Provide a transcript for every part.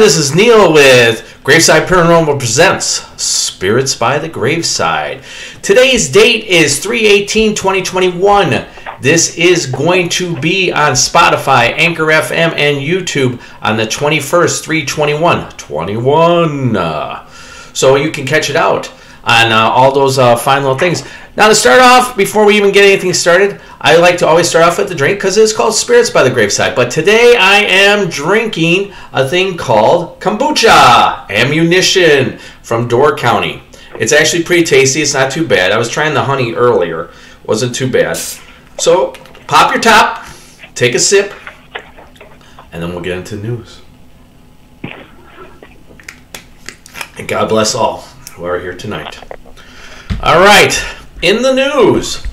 This is Neal with Graveside Paranormal Presents Spirits by the Graveside. Today's date is 3 2021. This is going to be on Spotify, Anchor FM, and YouTube on the 21st, 321. 21. Uh, so you can catch it out on uh, all those uh, fine little things. Now, to start off, before we even get anything started, I like to always start off with the drink because it's called Spirits by the Graveside. But today I am drinking a thing called kombucha ammunition from Door County. It's actually pretty tasty. It's not too bad. I was trying the honey earlier, wasn't too bad. So pop your top, take a sip, and then we'll get into news. And God bless all who are here tonight. All right, in the news.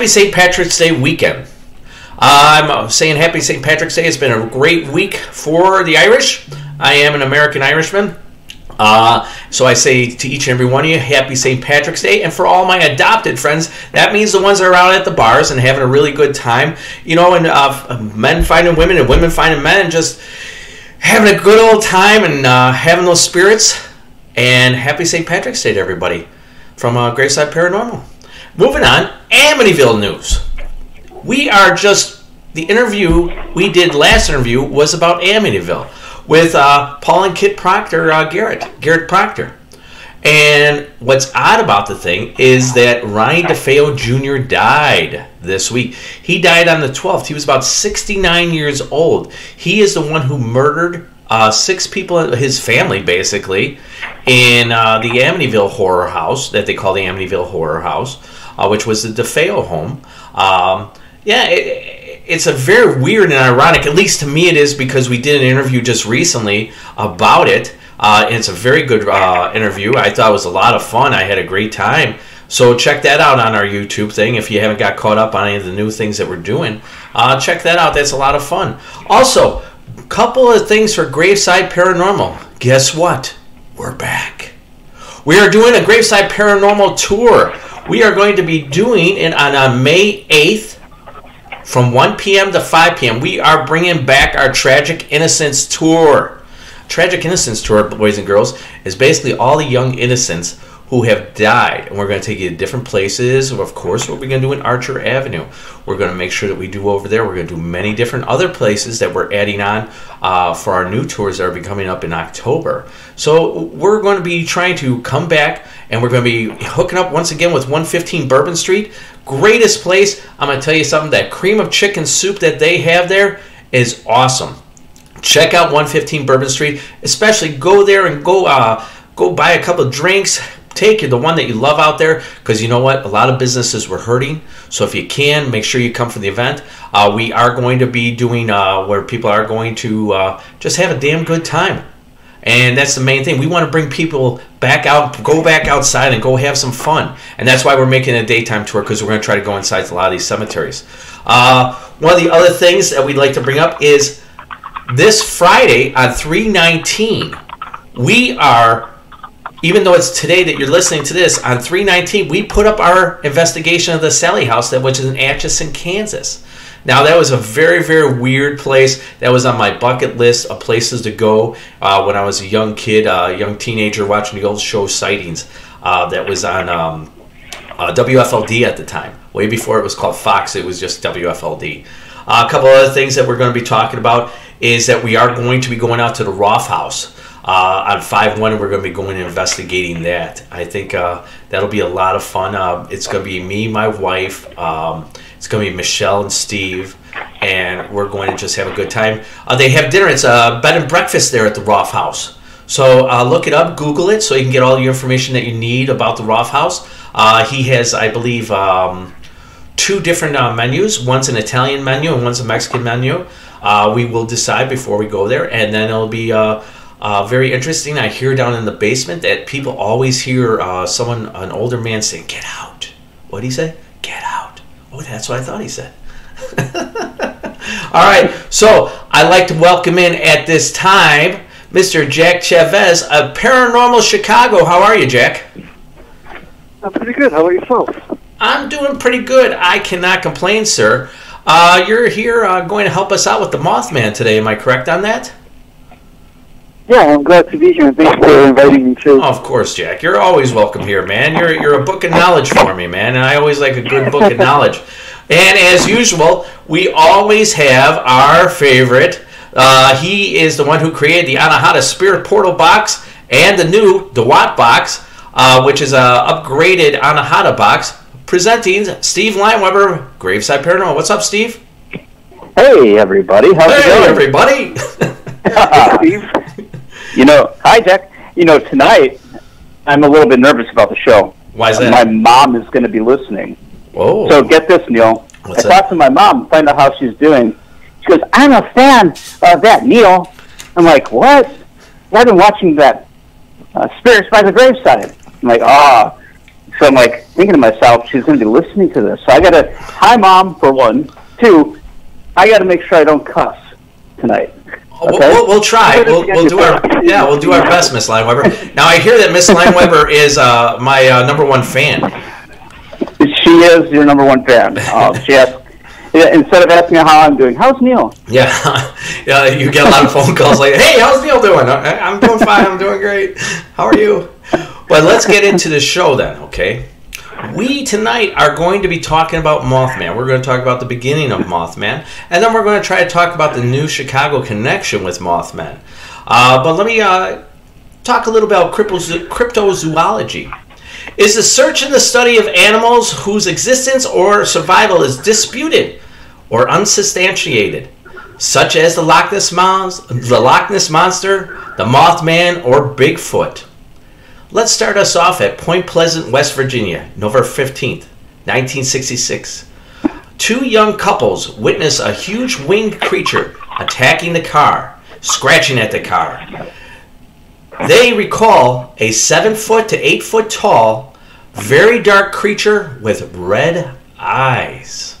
Happy St. Patrick's Day weekend. I'm saying Happy St. Patrick's Day. It's been a great week for the Irish. I am an American Irishman. Uh, so I say to each and every one of you, Happy St. Patrick's Day. And for all my adopted friends, that means the ones that are out at the bars and having a really good time. You know, and uh, men finding women and women finding men and just having a good old time and uh, having those spirits. And Happy St. Patrick's Day to everybody from uh, Graveside Paranormal. Moving on, Amityville news. We are just the interview we did last interview was about Amityville with uh, Paul and Kit Proctor, uh, Garrett, Garrett Proctor. And what's odd about the thing is that Ryan DeFeo Jr. died this week. He died on the 12th. He was about 69 years old. He is the one who murdered uh, six people, his family basically, in uh, the Amityville Horror House that they call the Amityville Horror House, uh, which was the DeFeo home. Um, yeah, it, it's a very weird and ironic, at least to me it is, because we did an interview just recently about it. Uh, it's a very good uh, interview. I thought it was a lot of fun. I had a great time. So check that out on our YouTube thing. If you haven't got caught up on any of the new things that we're doing, uh, check that out. That's a lot of fun. Also, couple of things for Graveside Paranormal. Guess what? We're back. We are doing a Graveside Paranormal tour. We are going to be doing it on uh, May 8th from 1 p.m. to 5 p.m. We are bringing back our Tragic Innocence tour. Tragic Innocence tour, boys and girls, is basically all the young innocents who have died. And we're going to take you to different places. Of course, what we're going to do in Archer Avenue. We're going to make sure that we do over there. We're going to do many different other places that we're adding on uh, for our new tours that are be coming up in October. So we're going to be trying to come back and we're going to be hooking up once again with 115 Bourbon Street. Greatest place. I'm going to tell you something. That cream of chicken soup that they have there is awesome. Check out 115 Bourbon Street. Especially go there and go uh, go buy a couple drinks. Take the one that you love out there because you know what? A lot of businesses were hurting. So if you can, make sure you come for the event. Uh, we are going to be doing uh, where people are going to uh, just have a damn good time. And that's the main thing. We want to bring people back out, go back outside and go have some fun. And that's why we're making a daytime tour because we're going to try to go inside a lot of these cemeteries. Uh, one of the other things that we'd like to bring up is this Friday on 319, we are, even though it's today that you're listening to this, on 319, we put up our investigation of the Sally House, that which is in Atchison, Kansas. Now, that was a very, very weird place. That was on my bucket list of places to go uh, when I was a young kid, a uh, young teenager, watching the old show Sightings. Uh, that was on um, uh, WFLD at the time. Way before it was called Fox, it was just WFLD. Uh, a couple other things that we're going to be talking about is that we are going to be going out to the Roth House uh, on 5 1, we're going to be going and investigating that. I think uh, that'll be a lot of fun. Uh, it's going to be me, my wife, um, it's going to be Michelle and Steve, and we're going to just have a good time. Uh, they have dinner. It's a bed and breakfast there at the Roth House. So uh, look it up, Google it, so you can get all the information that you need about the Roth House. Uh, he has, I believe, um, two different uh, menus. One's an Italian menu and one's a Mexican menu. Uh, we will decide before we go there, and then it'll be uh, very interesting. I hear down in the basement that people always hear uh, someone, an older man, saying, "Get out." What did he say? Get out. Oh, that's what I thought he said. All right, so I'd like to welcome in at this time Mr. Jack Chavez of Paranormal Chicago. How are you, Jack? I'm pretty good. How about yourself? I'm doing pretty good. I cannot complain, sir. Uh, you're here uh, going to help us out with the Mothman today. Am I correct on that? Yeah, I'm glad to be here, and thanks for inviting me too. Oh, of course, Jack. You're always welcome here, man. You're you're a book of knowledge for me, man, and I always like a good book of knowledge. And as usual, we always have our favorite. Uh, he is the one who created the Anahata Spirit Portal box and the new DeWatt box, uh, which is a upgraded Anahata box. Presenting Steve Lineweber, Graveside Paranormal. What's up, Steve? Hey, everybody. How's it Hey, going? everybody. Steve? You know, hi, Jack. You know, tonight I'm a little bit nervous about the show. Why is that? My mom is going to be listening. Whoa. So get this, Neal. What's I that? talked to my mom, find out how she's doing. She goes, "I'm a fan of that, Neal." I'm like, "What?" I've been watching that uh, Spirits by the Graveside. I'm like, "Ah." So I'm like thinking to myself, she's going to be listening to this. So I got to, hi, mom, for one. Two, I got to make sure I don't cuss tonight. We'll, we'll, we'll try. We'll, we'll do our yeah. We'll do our best, Miss Lineweber. Now I hear that Miss Lineweber is uh, my uh, number one fan. She is your number one fan. Uh, she asked, yeah, instead of asking how I'm doing, how's Neal? Yeah, yeah. You get a lot of phone calls like, "Hey, how's Neal doing? I'm doing fine. I'm doing great. How are you?" But let's get into the show then, okay? We tonight are going to be talking about Mothman. We're going to talk about the beginning of Mothman, and then we're going to try to talk about the new Chicago connection with Mothman. Uh, but let me uh, talk a little about cryptozo- cryptozoology. Is the search and the study of animals whose existence or survival is disputed or unsubstantiated, such as the Loch Ness, Mons- the Loch Ness Monster, the Mothman, or Bigfoot. Let's start us off at Point Pleasant, West Virginia, November 15th, 1966. Two young couples witness a huge winged creature attacking the car, scratching at the car. They recall a seven foot to eight foot tall, very dark creature with red eyes.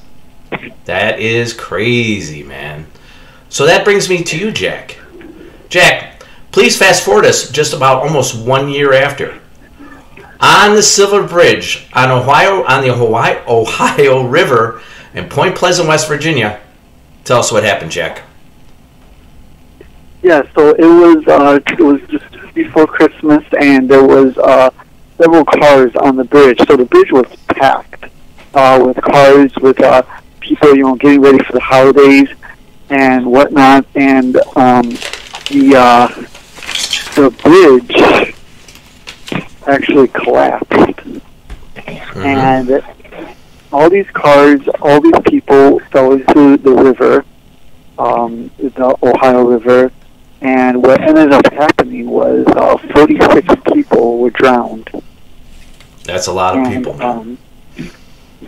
That is crazy, man. So that brings me to you, Jack. Jack, please fast forward us just about almost one year after. On the Silver Bridge on Ohio on the Ohio, Ohio River in Point Pleasant, West Virginia. Tell us what happened, Jack. Yeah, so it was uh, it was just before Christmas, and there was uh, several cars on the bridge. So the bridge was packed uh, with cars, with uh, people, you know, getting ready for the holidays and whatnot. And um, the uh, the bridge actually collapsed, and all these cars, all these people fell into the river, um, the Ohio River, and what ended up happening was uh, 46 people were drowned. That's a lot of and, people, man. Um,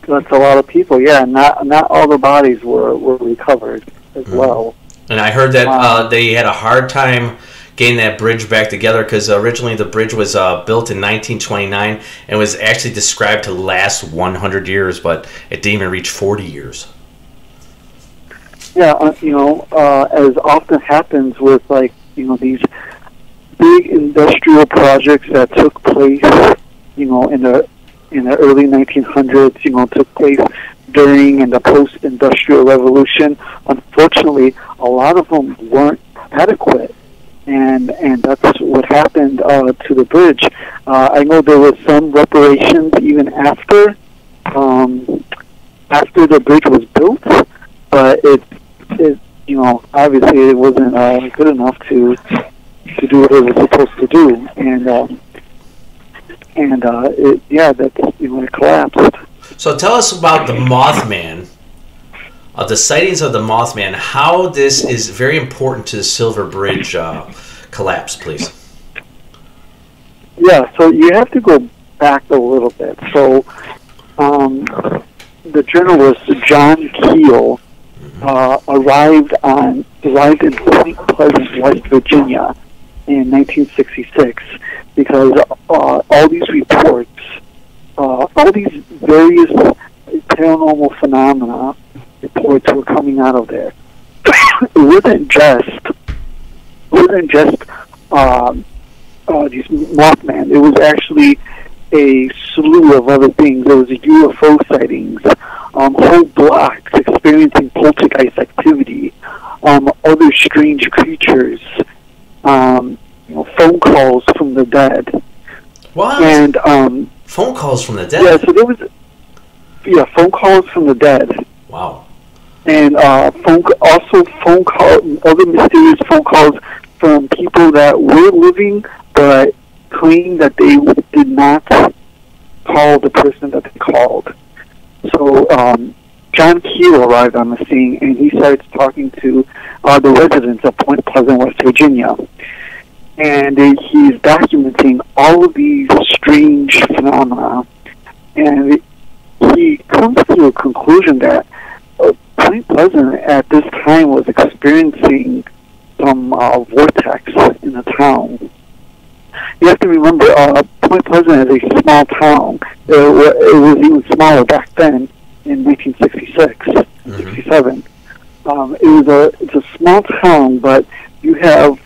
that's a lot of people, yeah. Not not all the bodies were, were recovered as Mhm. well. And I heard that uh, they had a hard time getting that bridge back together because originally the bridge was uh, built in 1929 and was actually described to last 100 years, but it didn't even reach 40 years. Yeah, uh, you know, uh, as often happens with like you know these big industrial projects that took place, you know, in the in the early 1900s, you know, took place during and the post-industrial revolution. Unfortunately, a lot of them weren't adequate, and and that's what happened uh, to the bridge. Uh, I know there was some reparations even after um, after the bridge was built, but it it you know obviously it wasn't uh, good enough to to do what it was supposed to do, and um, and uh, it yeah that you know it collapsed. So tell us about the Mothman. The sightings of the Mothman, how this is very important to the Silver Bridge uh, collapse, please. Yeah, so you have to go back a little bit. So, um, the journalist John Keel uh, arrived on arrived in Point Pleasant, West Virginia, in 1966 because uh, all these reports, uh, all these various paranormal phenomena reports were coming out of there. it wasn't just it wasn't just um, uh, these Mothman. It was actually a slew of other things. There was UFO sightings, um, whole blocks experiencing poltergeist activity, um, other strange creatures, um, you know, phone calls from the dead, What? and um, Phone calls from the dead. yeah, so there was yeah phone calls from the dead. Wow. And uh, phone also phone call other mysterious phone calls from people that were living but claim that they did not call the person that they called. So um, John Keel arrived on the scene and he starts talking to uh, the residents of Point Pleasant, West Virginia. And he's documenting all of these strange phenomena. And he comes to a conclusion that Point Pleasant at this time was experiencing some uh, vortex in the town. You have to remember, uh, Point Pleasant is a small town. It, it was even smaller back then in 1966, 67. Um, it was a it's a small town, but you have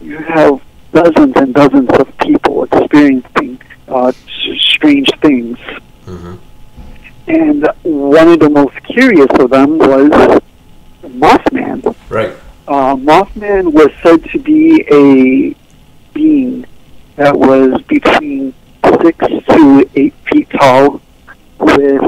you have dozens and dozens of people experiencing uh, strange things. hmm And one of the most curious them was Mothman. Right. Uh, Mothman was said to be a being that was between six to eight feet tall, with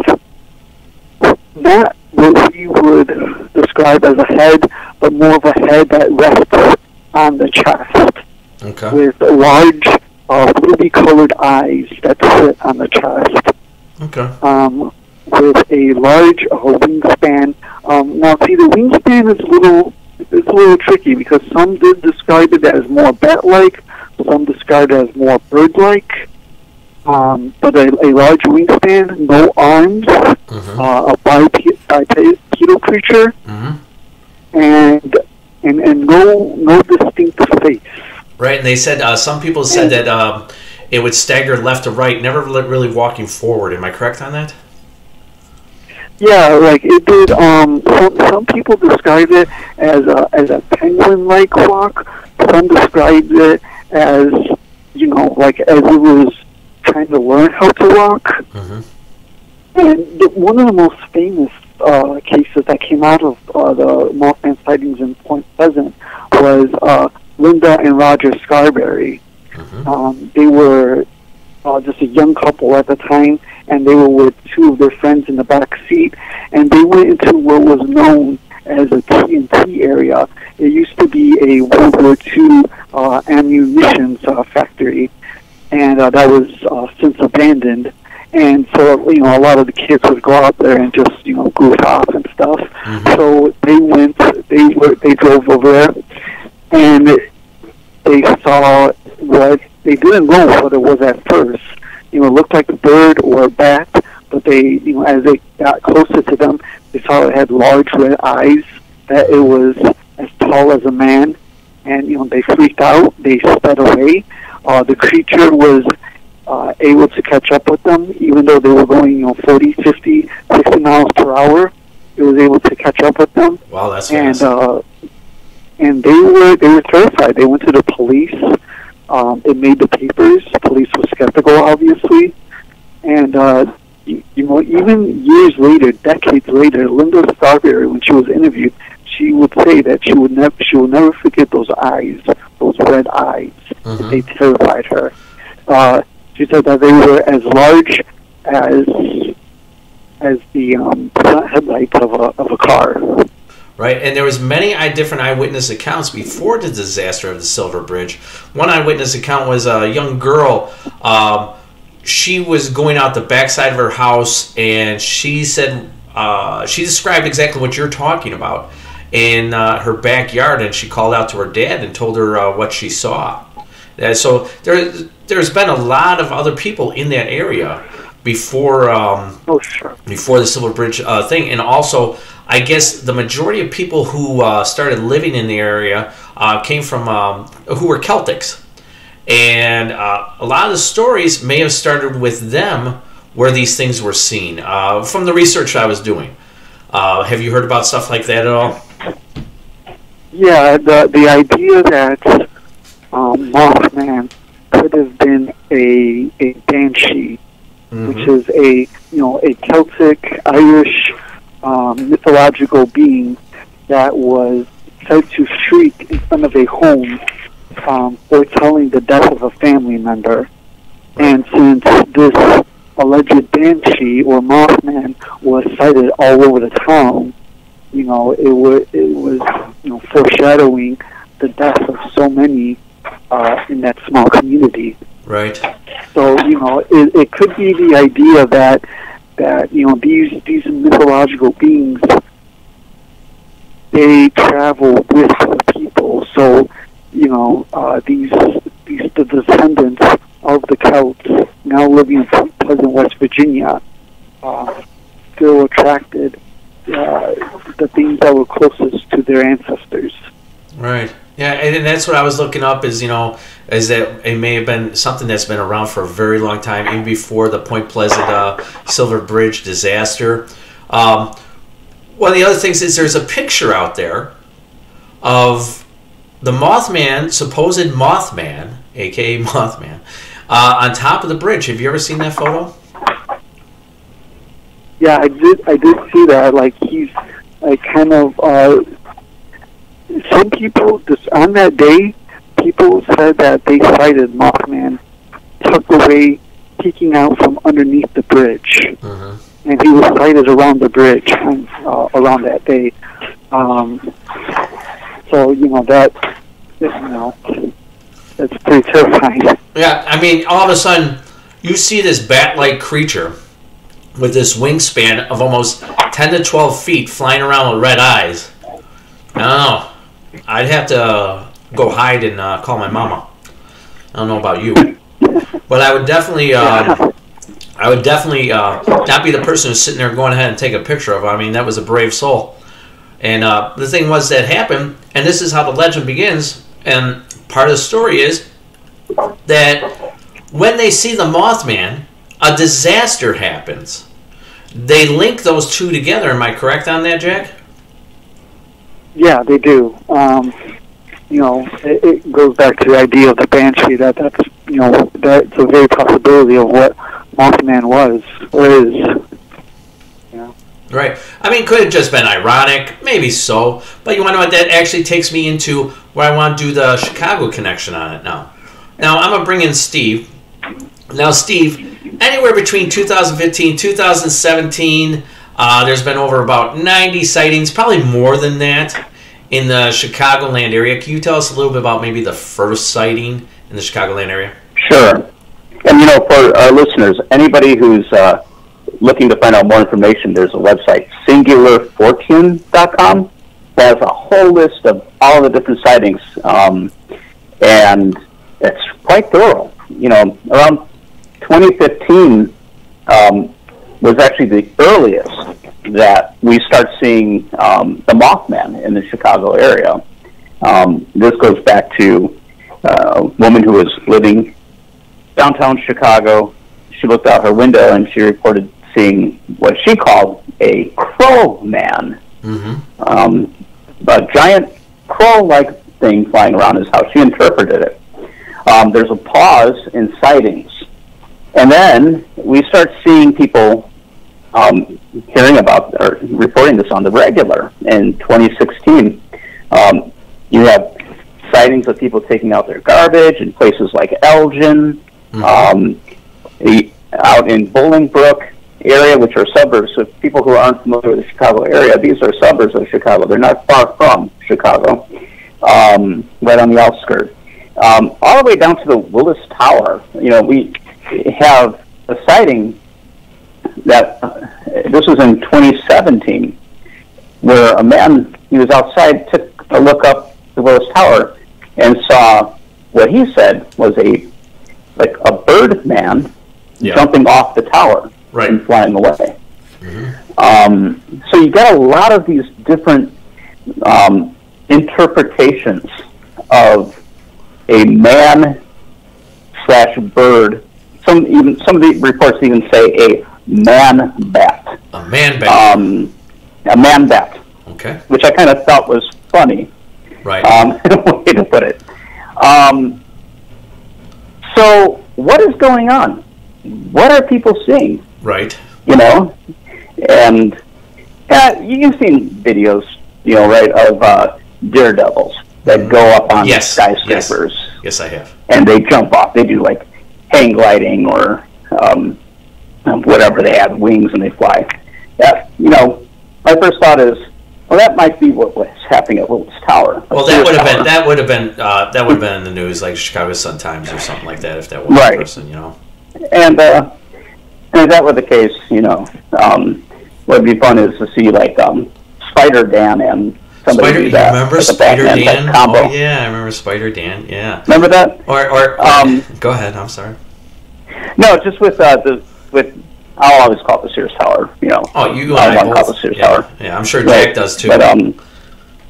not what we would describe as a head, but more of a head that rests on the chest, Okay. with large, uh, ruby-colored eyes that sit on the chest Okay. um, with a large uh, wingspan. Um, now, see, the wingspan is a little it's a little tricky because some did describe it as more bat-like, some described it as more bird-like. Um, but a, a large wingspan, no arms, hmm uh, a bipedal creature, hmm and and and no no distinct face. Right, and they said uh, some people said that um, it would stagger left to right, never really walking forward. Am I correct on that? Yeah, like it did. Um, some some people described it as a as a penguin-like walk. Some described it as you know, like as it was trying to learn how to walk. hmm And one of the most famous uh, cases that came out of uh, the Mothman sightings in Point Pleasant was uh, Linda and Roger Scarberry. hmm Um, they were uh, just a young couple at the time, and they were with two of their friends in the back seat, and they went into what was known as a TNT area. It used to be a World War II uh, ammunition uh, factory, and uh, that was uh, since abandoned. And so, you know, a lot of the kids would go out there and just, you know, goof off and stuff. Mhm. So they went, they were, they drove over there, and they saw what they didn't know what it was at first. You know, looked like a bird or a bat, but they, you know, as they got closer to them, they saw it had large red eyes, that it was as tall as a man, and, you know, they freaked out, they sped away. Uh, the creature was uh, able to catch up with them, even though they were going, you know, 40, 50, 60 miles per hour. It was able to catch up with them Wow, that's and fast. uh, and they were they were terrified. They went to the police. Um, it made the papers. Police was skeptical, obviously, and uh, you, you know even years later, decades later, Linda Scarberry, when she was interviewed, she would say that she would never she will never forget those eyes, those red eyes. Mhm. They terrified her. Uh, she said that they were as large as as the um, headlights of a of a car. Right, and there was many different eyewitness accounts before the disaster of the Silver Bridge. One eyewitness account was a young girl. Um, she was going out the backside of her house, and she said uh, she described exactly what you're talking about in uh, her backyard, and she called out to her dad and told her uh, what she saw. Uh, so there, there's been a lot of other people in that area before um, Oh, sure. before the Silver Bridge uh, thing, and also I guess the majority of people who uh, started living in the area uh, came from um, who were Celtics, and uh, a lot of the stories may have started with them where these things were seen uh, from the research I was doing. Uh, have you heard about stuff like that at all? Yeah, the the idea that um, Mothman could have been a a banshee, which is a you know a Celtic Irish um, mythological being that was said to shriek in front of a home, um, foretelling the death of a family member. And since this alleged banshee or Mothman was sighted all over the town, you know, it was it was you know foreshadowing the death of so many uh, in that small community. Right. So you know, it, it could be the idea that that you know these these mythological beings they travel with the people. So you know uh, these these the descendants of the Celts now living in Pleasant, West Virginia, uh, still attracted uh, the things that were closest to their ancestors. Right. Yeah, and that's what I was looking up. Is you know, is that it may have been something that's been around for a very long time, even before the Point Pleasant uh, Silver Bridge disaster. Um, one of the other things is there's a picture out there of the Mothman, supposed Mothman, aka Mothman, uh, on top of the bridge. Have you ever seen that photo? Yeah, I did. I did see that. Like he's like kind of. Uh, some people just on that day, people said that they sighted Mothman tucked away, peeking out from underneath the bridge, Mm-hmm. and he was sighted around the bridge on, uh, around that day. Um, so you know that, you know, that's pretty terrifying. Yeah, I mean, all of a sudden, you see this bat-like creature with this wingspan of almost 10 to 12 feet flying around with red eyes. I don't know. I'd have to go hide and uh, call my mama. I don't know about you, but I would definitely, uh, I would definitely uh, not be the person who's sitting there going ahead and take a picture of. It. I mean, that was a brave soul. And uh, the thing was that happened, and this is how the legend begins. And part of the story is that when they see the Mothman, a disaster happens. They link those two together. Am I correct on that, Jack? Yeah, they do. Um, you know, it, it goes back to the idea of the banshee. That that's you know that's a very possibility of what Mothman was or is. Right. I mean, could have just been ironic, maybe so. But you want to know what? That actually takes me into where I want to do the Chicago connection on it now. Now I'm gonna bring in Steve. Now, Steve, anywhere between 2015 2017, uh, there's been over about 90 sightings, probably more than that, in the Chicagoland area. Can you tell us a little bit about maybe the first sighting in the Chicagoland area? Sure. And you know, for our listeners, anybody who's uh, looking to find out more information, there's a website, singularfortean.com, that has a whole list of all the different sightings, um, and it's quite thorough. You know, around 2015 um, was actually the earliest that we start seeing um, the Mothman in the Chicago area. Um, this goes back to uh, a woman who was living downtown Chicago. She looked out her window and she reported seeing what she called a crow man. Mm-hmm. Um, a giant crow-like thing flying around is how she interpreted it. Um, there's a pause in sightings. And then we start seeing people um, hearing about or reporting this on the regular in 2016. Um, you have sightings of people taking out their garbage in places like Elgin, um, the, out in Bolingbrook area, which are suburbs. So people who aren't familiar with the Chicago area, these are suburbs of Chicago. They're not far from Chicago, um, right on the outskirts. Um, all the way down to the Willis Tower. You know, we have a sighting that uh, this was in 2017, where a man he was outside took a look up the Willis Tower and saw what he said was a like a bird man Yeah. jumping off the tower Right. and flying away. Um, so you got a lot of these different um, interpretations of a man slash bird. Some even some of the reports even say a man bat, A man bat. um, a man bat, okay. which I kind of thought was funny Right. um, way to put it. Um, so, what is going on? What are people seeing? right. You know, and uh, you've seen videos, you know, right, of uh, daredevils that go up on Yes, skyscrapers Yes, I have. and they jump off. They do like hang gliding or um, whatever. They have wings and they fly. Yeah, you know, my first thought is, well, that might be what was happening at Willis Tower. Well, that would have been that would have been uh, that would have been in the news, like Chicago Sun Times or something like that, if that was Right. the person, you know. And, uh, and if that were the case, you know, um, what would be fun is to see like um, Spider Dan and somebody Spider, do you that. remember like Spider Dan? Combo. Oh yeah, I remember Spider Dan. Yeah. Remember that? Or or Um, go ahead. I'm sorry. No, just with uh, the with I'll always call it the Sears Tower. You know. Oh, you I want to call it the Sears yeah. Tower. yeah, I'm sure Right. Jack does too. But um,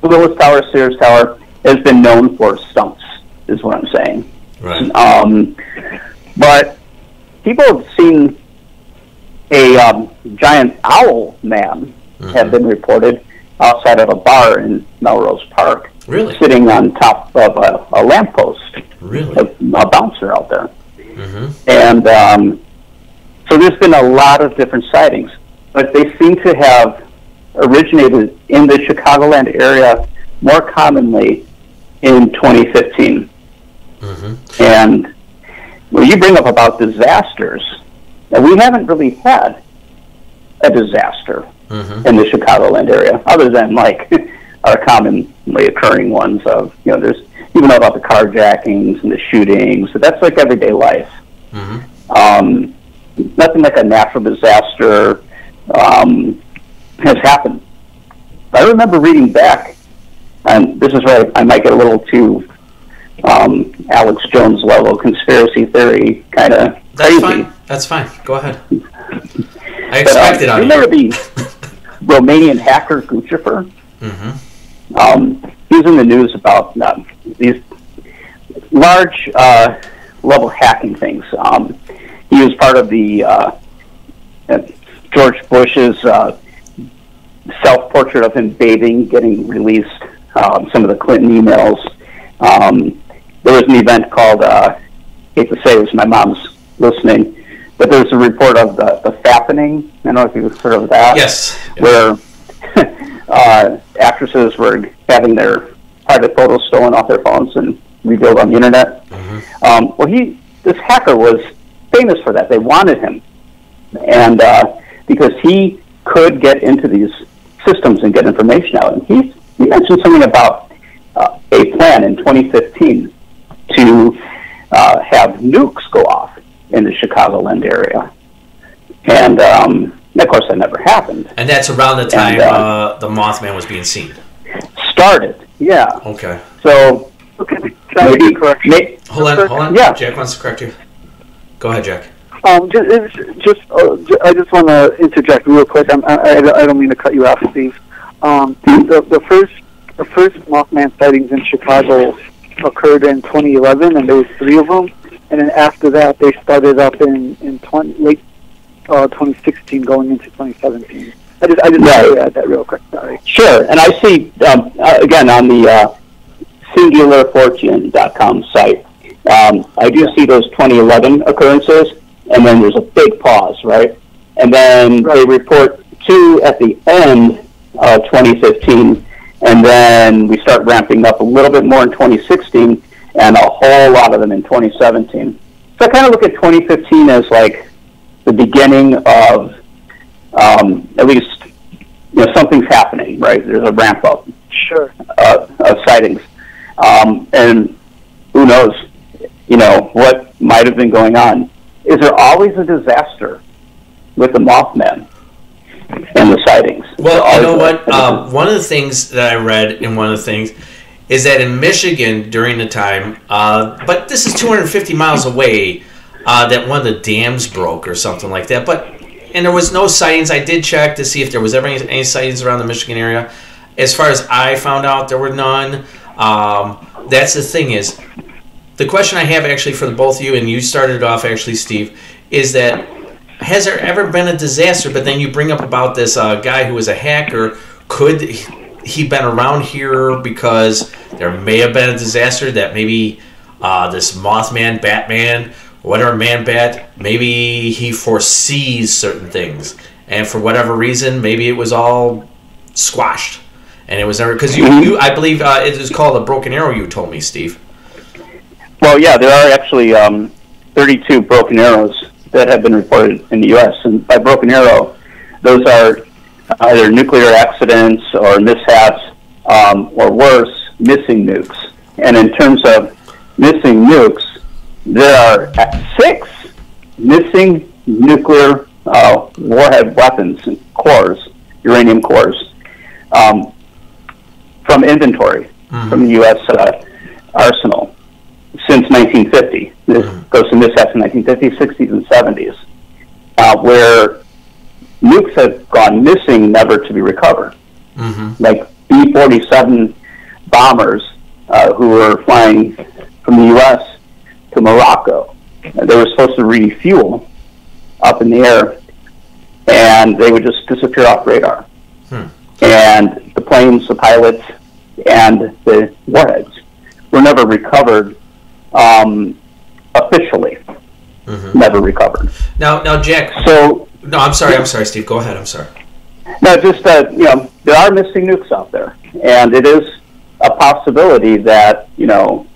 the Willis Tower, Sears Tower has been known for stunts, is what I'm saying. right. Um, but people have seen a um, giant owl man Mm-hmm. have been reported outside of a bar in Melrose Park, Really? sitting on top of a, a lamppost, Really? a, a bouncer out there. hmm And um, so there's been a lot of different sightings, but they seem to have originated in the Chicagoland area more commonly in 2015. hmm And when you bring up about disasters, now we haven't really had a disaster hmm in the Chicagoland area, other than like our commonly occurring ones of you know there's you know about the carjackings and the shootings, but that's like everyday life. hmm Um, nothing like a natural disaster um, has happened. I remember reading back, and this is where I might get a little too um, Alex Jones level conspiracy theory kind of That's crazy. fine. That's fine. Go ahead. I But, uh, expected on remember you. the Romanian hacker Guccifer? hmm Um, he was in the news about uh, these large uh, level hacking things. Um, he was part of the uh, uh, George Bush's uh, self portrait of him bathing getting released. Um, some of the Clinton emails. Um, there was an event called. Uh, hate to say, it was my mom's listening, but there was a report of the the fappening. I don't know if you've heard of that Yes. where uh, actresses were having their private photos stolen off their phones and revealed on the internet. Mhm. Um, well, he this hacker was famous for that. They wanted him, and uh, because he could get into these systems and get information out. And he he mentioned something about uh, a plan in 2015 to uh, have nukes go off in the Chicagoland area, and um, of course that never happened. And that's around the time And, uh, uh, the Mothman was being seen. started. Yeah. Okay. So Okay, can maybe, a correction? may, Hold on. Hold on. Yeah. Jack wants to correct you. Go ahead, Jack. Um, just, it's just, uh, I just want to interject real quick. I'm, I, I I don't mean to cut you off, Steve. Um, the, the first, the first Mothman sightings in Chicago occurred in 2011, and there was three of them. And then after that, they started up in in 20, late uh, 2016, going into 2017. I just, I just Right. want to add that real quick. Sorry. sure. And I see um, uh, again on the uh, singularfortean.com site. Um, I do see those 2011 occurrences, and then there's a big pause, right? And then they report two at the end of 2015, and then we start ramping up a little bit more in 2016, and a whole lot of them in 2017. So I kind of look at 2015 as like the beginning of um, at least you know something's happening, right? There's a ramp up Sure. uh, of sightings, um, and who knows, you know, what might have been going on. Is there always a disaster with the Mothman and the sightings. Well, you know what? Um, one of the things that I read in one of the things is that in Michigan during the time, uh, but this is 250 miles away, uh, that one of the dams broke or something like that. But and there was no sightings. I did check to see if there was ever any, any sightings around the Michigan area. As far as I found out, there were none. Um, that's the thing is, the question I have actually for the both of you, and you started off actually, Steve, is that has there ever been a disaster? But then you bring up about this uh, guy who was a hacker. Could he been around here because there may have been a disaster that maybe uh, this Mothman, Batman, whatever man bat, maybe he foresees certain things, and for whatever reason, maybe it was all squashed, and it was never because you, you, I believe uh, it is called a broken arrow. You told me, Steve. Well, yeah, there are actually um, 32 broken arrows that have been reported in the U.S. And by broken arrow, those are either nuclear accidents or mishaps, um, or worse, missing nukes. And in terms of missing nukes, there are six missing nuclear uh, warhead weapons and cores, uranium cores, um, from inventory from the U.S. Uh, arsenal since 1950. This goes to mishaps in 1950s, 60s, and 70s, uh, where nukes have gone missing, never to be recovered. Mm-hmm. Like B-47 bombers uh, who were flying from the U.S. to Morocco. And They were supposed to refuel up in the air, and they would just disappear off radar. Hmm. And the planes, the pilots, and the warheads were never recovered um, officially. Mhm. Never recovered. Now, now, Jack. So No, I'm sorry. I'm sorry, Steve. Go ahead. I'm sorry. No, just that you know there are missing nukes out there, and it is a possibility that you know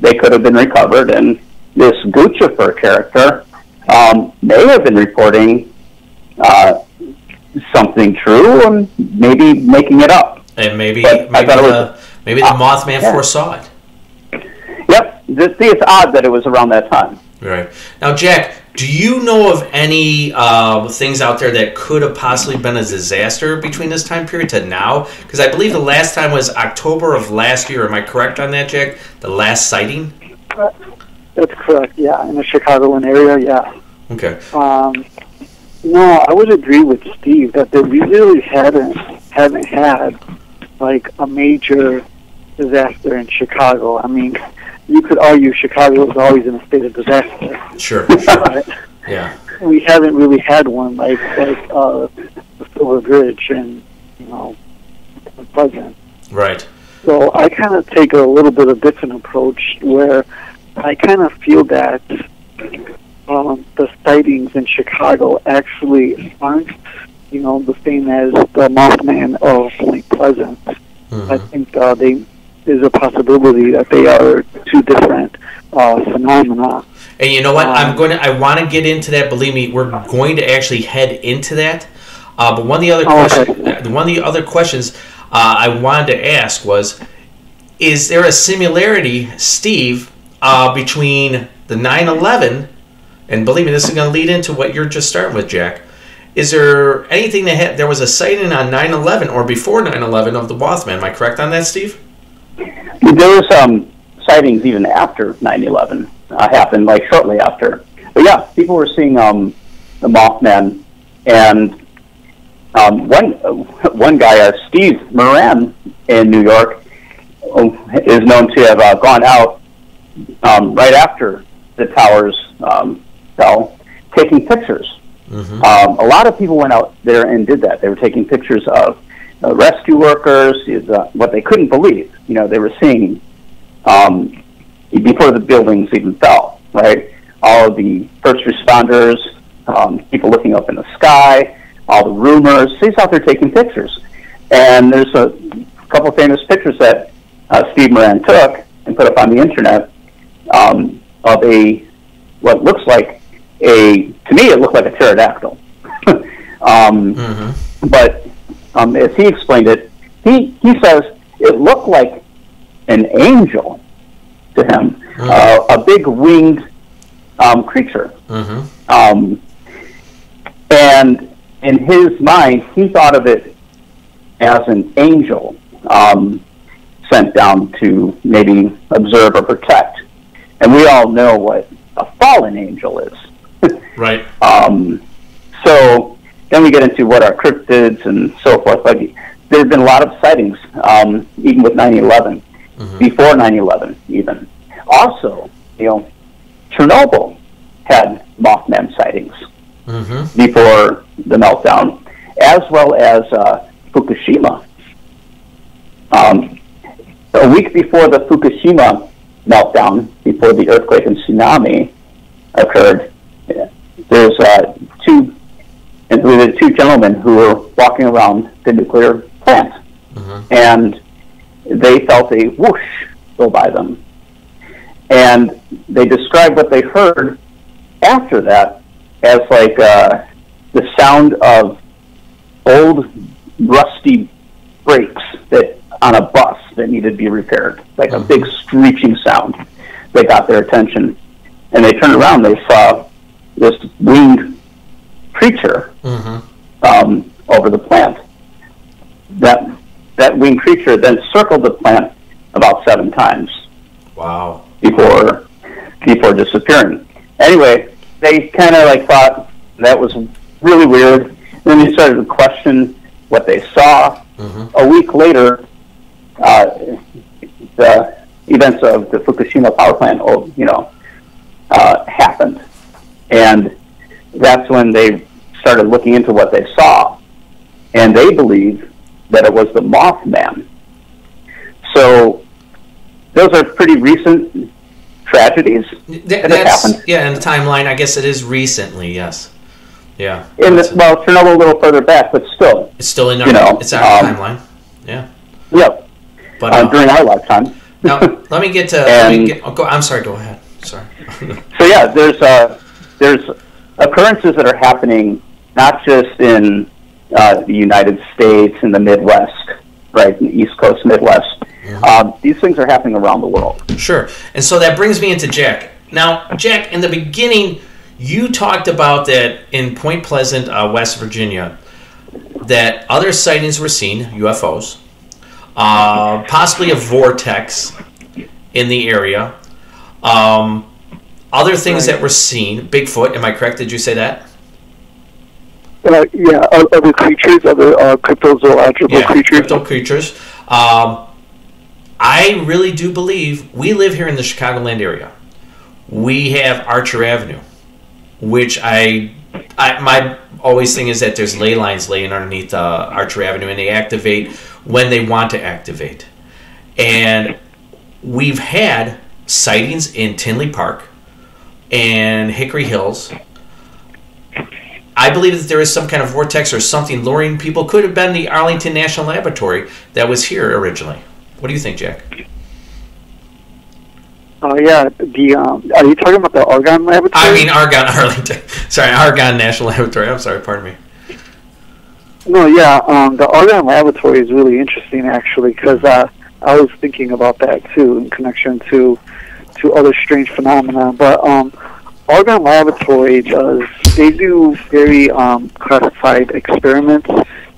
they could have been recovered. And this Guccifer character um, may have been reporting uh, something true, and maybe making it up. And maybe, But maybe the maybe the Ah, Mothman yeah. foresaw it. Yep. Just see, it's odd that it was around that time. Right. Now, Jack, do you know of any uh, things out there that could have possibly been a disaster between this time period to now? Because I believe the last time was October of last year. Am I correct on that, Jack? The last sighting? That's correct. Yeah, in the Chicagoland area. Yeah. Okay. Um, no, I would agree with Steve that there, we really haven't haven't had like a major disaster in Chicago. I mean, you could argue Chicago was always in a state of disaster, Sure. but Yeah. we haven't really had one like like uh, the Silver Bridge and you know Pleasant. Right. So I kind of take a little bit of different approach where I kind of feel that um, the sightings in Chicago actually aren't, you know, the same as the Mothman of Point Pleasant. I Mhm. think uh, they there's a possibility that they are two different uh, phenomena. And you know what? I'm Um, going to. I want to get into that. Believe me, we're going to actually head into that. Uh, but one of the other Oh, questions, okay. one of the other questions uh, I wanted to ask was, is there a similarity, Steve, uh, between the 9/11 and believe me, this is going to lead into what you're just starting with, Jack. Is there anything that had, there was a sighting on 9/11 or before 9/11 of the Mothman? Am I correct on that, Steve? There was um, sightings even after 9/11 uh, happened, like shortly after. But yeah, people were seeing um, the Mothman, and um, one uh, one guy, uh, Steve Moran in New York, uh, is known to have uh, gone out um, right after the towers um, fell, taking pictures. Mm-hmm. Um, a lot of people went out there and did that. They were taking pictures of uh, rescue workers, is, uh, what they couldn't believe. You know, they were seeing um, before the buildings even fell, right? All of the first responders, um, people looking up in the sky, all the rumors. He's out there taking pictures. And there's a couple famous pictures that uh, Steve Moran took and put up on the internet um, of a what looks like a to me it looked like a pterodactyl. um, Mm-hmm. but um, as he explained it, he he says it looked like an angel to him, uh, a big winged um, creature. Mm-hmm. Um, and in his mind, he thought of it as an angel um, sent down to maybe observe or protect. And we all know what a fallen angel is. Right. Um, so then we get into what are cryptids and so forth. Like there have been a lot of sightings, um, even with 9/11, before 9/11, even. Also, you know, Chernobyl had Mothman sightings Mm-hmm. before the meltdown, as well as uh, Fukushima. Um, a week before the Fukushima meltdown, before the earthquake and tsunami occurred, there's uh, two, and there were two gentlemen who were walking around the nuclear plant, and they felt a whoosh go by them, and they described what they heard after that as like uh, the sound of old rusty brakes that on a bus that needed to be repaired, like a big screeching sound that got their attention. And they turned around, they saw this winged creature Mm-hmm. um, over the plant. That that winged creature then circled the plant about seven times Wow. before before disappearing. Anyway, they kind of like thought that was really weird. Then they started to question what they saw. Mhm. A week later, uh, the events of the Fukushima power plant, oh, you know, uh, happened, and that's when they started looking into what they saw, and they believe that it was the Mothman. So those are pretty recent tragedies Th- that that's, happened. yeah, in the timeline, I guess it is recently, yes. Yeah. In the, well, Chernobyl a little further back, but still, it's still in our, you know, it's our um, timeline. Yeah. yep, But uh, uh, during our lifetime. now, let me get to. let me get, oh, go, I'm sorry. Go ahead. Sorry. So yeah, there's uh, there's occurrences that are happening not just in uh, the United States and the Midwest, right, in the East Coast, Midwest. Um, these things are happening around the world. Sure. And so that brings me into Jack. Now, Jack, in the beginning, you talked about that in Point Pleasant, uh, West Virginia, that other sightings were seen, UFOs, uh, possibly a vortex in the area, um, other things Right. that were seen, Bigfoot. Am I correct? Did you say that? Uh, yeah, other creatures, other uh, cryptozoological creatures. crypto creatures. Um, I really do believe we live here in the Chicagoland area. We have Archer Avenue, which I, I my always thing is that there's ley lines laying underneath uh, Archer Avenue, and they activate when they want to activate. And we've had sightings in Tinley Park and Hickory Hills. I believe that there is some kind of vortex or something luring people. Could have been the Arlington National Laboratory that was here originally. What do you think, Jack? Uh, yeah, the um, are you talking about the Argonne Laboratory? I mean Argonne, Arlington. Sorry, Argonne National Laboratory. I'm sorry, pardon me. No, yeah, um, the Argonne Laboratory is really interesting actually because uh, I was thinking about that too in connection to to other strange phenomena. But um, Argonne Laboratory does they do very um, classified experiments.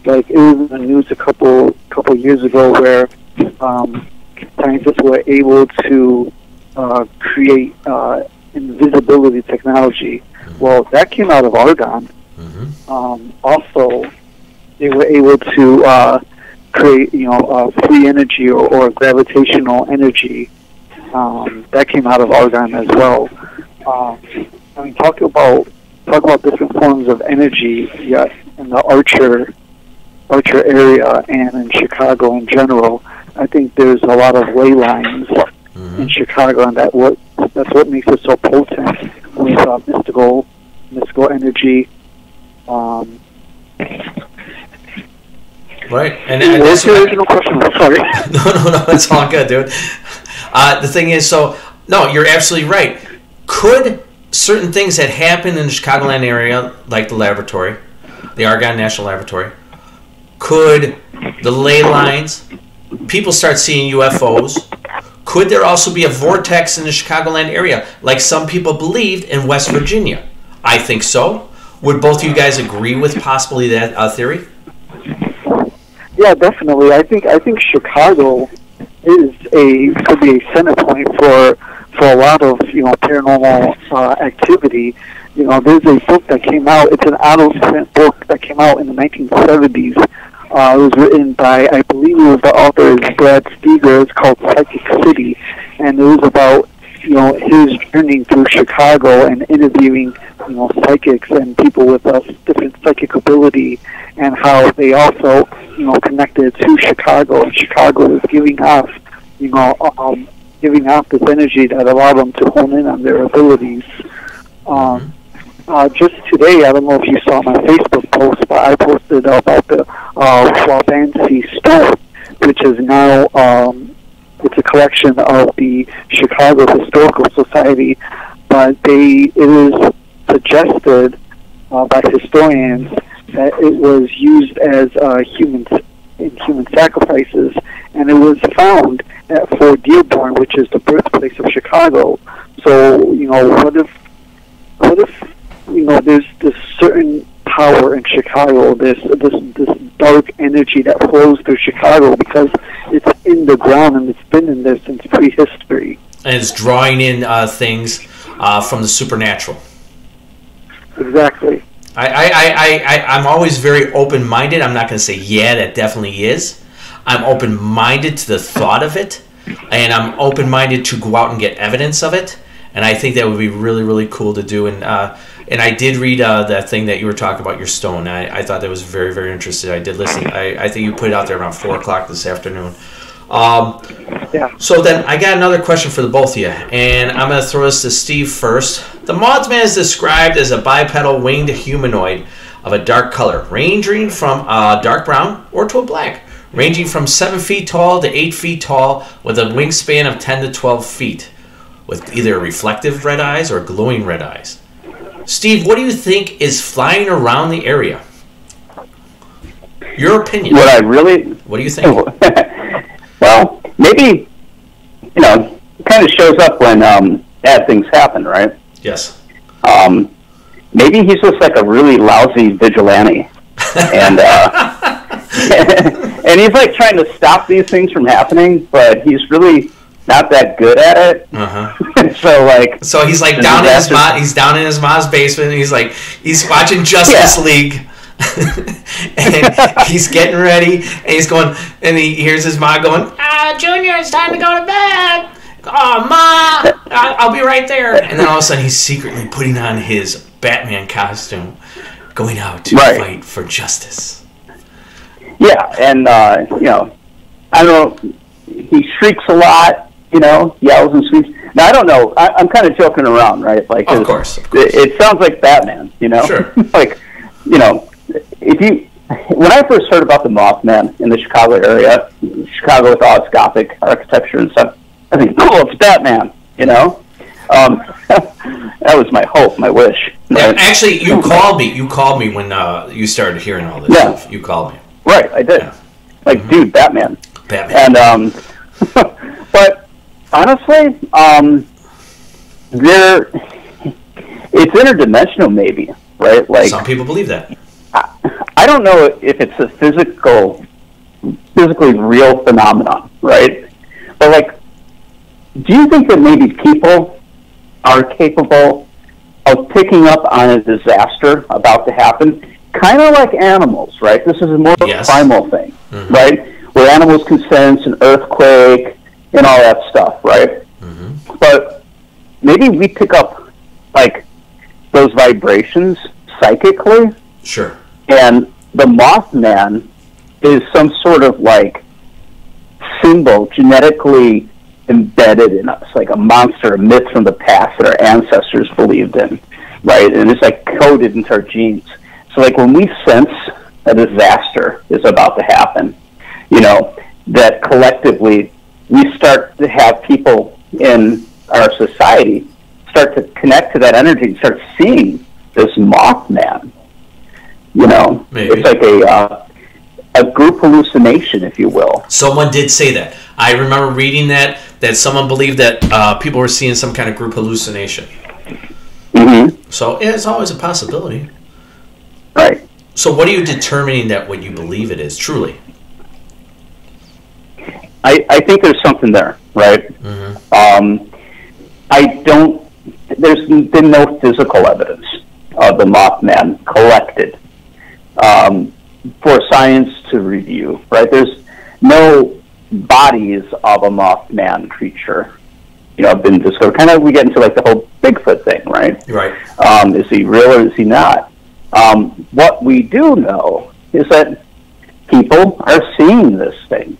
Like it was in the news a couple couple years ago where um, scientists were able to uh, create uh, invisibility technology. Well, that came out of Argonne. hmm Um, also, they were able to uh, create, you know, uh, free energy or, or gravitational energy. Um, that came out of Argonne as well. Um, I mean, talk about talk about different forms of energy. Yeah, in the Archer Archer area and in Chicago in general, I think there's a lot of ley lines in Chicago, and that what that's what makes it so potent with uh, mystical mystical energy. Um, Right, and, and what that's was your original question? I'm sorry. no, no, no, that's all good, dude. Uh, the thing is, so no, you're absolutely right. Could certain things that happened in the Chicagoland area, like the laboratory, the Argonne National Laboratory, could the ley lines, people start seeing UFOs? Could there also be a vortex in the Chicagoland area, like some people believed in West Virginia? I think so. would both of you guys agree with possibly that uh, theory? Yeah, definitely. I think I think Chicago is a could be a center point for for a lot of you know paranormal uh, activity. You know, there's a book that came out. It's an Otto Scent book that came out in the 1970s. Uh, it was written by, I believe, it was the author is Brad Steiger. It's called Psychic City, and it was about you know his journey through Chicago and interviewing you know psychics and people with a different psychic ability, and how they also you know connected to Chicago, Chicago is giving off you know um, giving off this energy that allowed them to hone in on their abilities. Um, uh, just today, I don't know if you saw my Facebook post, but I posted about the uh, Waubansee Stone, which is now um, it's a collection of the Chicago Historical Society, but they it is suggested uh, by historians that it was used as a human in human sacrifices, and it was found at Fort Dearborn, which is the birthplace of Chicago. So you know, what if what if you know there's this certain power in Chicago, this this this dark energy that flows through Chicago because it's in the ground and it's been in there since prehistory. And it's drawing in uh, things uh, from the supernatural. Exactly. I, I, I, I, I'm always very open minded. I'm not going to say, yeah, that definitely is. I'm open minded to the thought of it, and I'm open minded to go out and get evidence of it. And I think that would be really, really cool to do. And uh, and I did read uh, that thing that you were talking about your stone. I, I thought that was very, very interesting. I did listen. I, I think you put it out there around four o'clock this afternoon. Um, Yeah. so then I got another question for the both of you, and I'm going to throw this to Steve first. The Mothman is described as a bipedal winged humanoid of a dark color, ranging from a dark brown or to a black, ranging from 7 feet tall to 8 feet tall with a wingspan of 10 to 12 feet, with either reflective red eyes or glowing red eyes. Steve, what do you think is flying around the area? Your opinion. What I really What do you think? well, maybe you know, it kind of shows up when um, bad things happen, right? Yes. Um, maybe he's just like a really lousy vigilante, and uh, and he's like trying to stop these things from happening, but he's really not that good at it. Uh huh. so like, So he's like down in his ma- he's down in his mom's basement. And he's like he's watching Justice Yeah. League, and he's getting ready, and he's going, and he hears his mom going, "Ah, Junior, it's time to go to bed." Oh, ma, I'll be right there. And then all of a sudden, he's secretly putting on his Batman costume, going out to Right. fight for justice. yeah, and uh, you know, I don't know. He shrieks a lot, you know, yells and screams. Now I don't know. I, I'm kind of joking around, right? Like, Of course, of It, it sounds like Batman, you know. Sure. like, you know, if you when I first heard about the Mothman in the Chicago area, Chicago with all its Gothic architecture and stuff, I think, cool, it's Batman, you know. Um, that was my hope, my wish. Yeah, actually, you called me. You called me when uh, you started hearing all this Yeah. stuff. You called me, Right, I did. Yeah. Like, dude, Batman. Batman. And um, but honestly, um, there it's interdimensional, maybe, right? Like, Some people believe that. I don't know if it's a physical, physically real phenomenon, right? But like, do you think that maybe people are capable of picking up on a disaster about to happen, kind of like animals, right? This is a more Yes. primal thing, Mhm. right? Where animals can sense an earthquake and all that stuff, right? hmm But maybe we pick up like those vibrations psychically Sure. And the Mothman is some sort of like symbol genetically embedded in us, like a monster, a myth from the past that our ancestors believed in, right? And it's like coded into our genes. So like when we sense a disaster is about to happen, you know, that collectively we start to have people in our society start to connect to that energy and start seeing this Mothman. You know, Maybe. it's like a uh, a group hallucination, if you will. Someone did say that. I remember reading that that someone believed that uh, people were seeing some kind of group hallucination. hmm So yeah, it's always a possibility. Right. So, what are you determining that what you believe it is truly? I, I think there's something there, right? Mm-hmm. Um, I don't. There's been no physical evidence of the Mothman collected um, for science to review, right? There's no bodies of a Mothman creature, you know, have been discovered. Kind of, we get into like the whole Bigfoot thing, right? Right. Um, is he real or is he not? Um, what we do know is that people are seeing this thing.